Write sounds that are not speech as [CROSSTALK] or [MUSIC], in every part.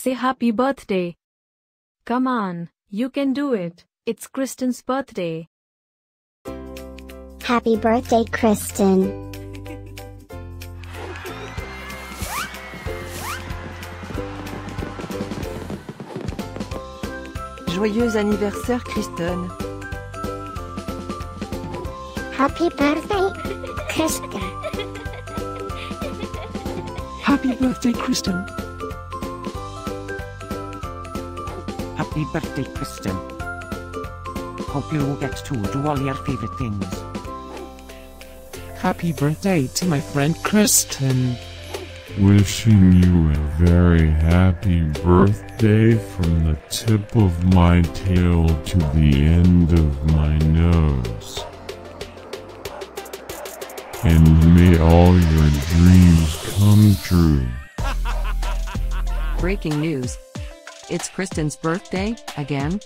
Say happy birthday. Come on, you can do it. It's Kristen's birthday. Happy birthday, Kristen. Joyeux anniversaire, Kristen. Happy birthday, Kristen. Happy birthday, Kristen. Happy birthday, Kristen. Hope you will get to do all your favorite things. Happy birthday to my friend Kristen. Wishing you a very happy birthday from the tip of my tail to the end of my nose. And may all your dreams come true. Breaking news. It's Kristen's birthday, again?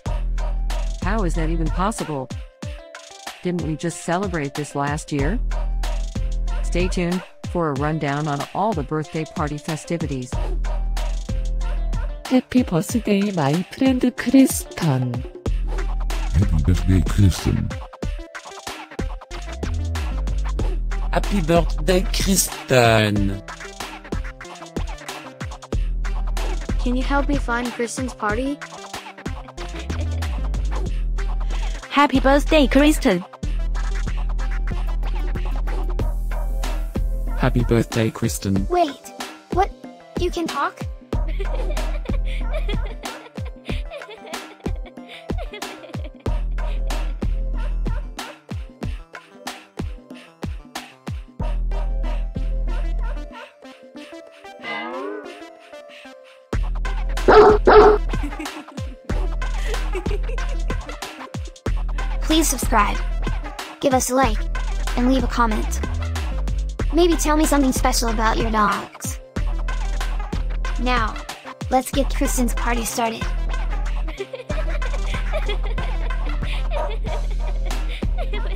How is that even possible? Didn't we just celebrate this last year? Stay tuned for a rundown on all the birthday party festivities. Happy birthday, my friend Kristen. Happy birthday, Kristen. Happy birthday, Kristen. Can you help me find Kristen's party? Happy birthday, Kristen. Happy birthday, Kristen. Wait, what? You can talk? [LAUGHS] Please subscribe, give us a like, and leave a comment. Maybe tell me something special about your dogs. Now, let's get Kristen's party started. [LAUGHS]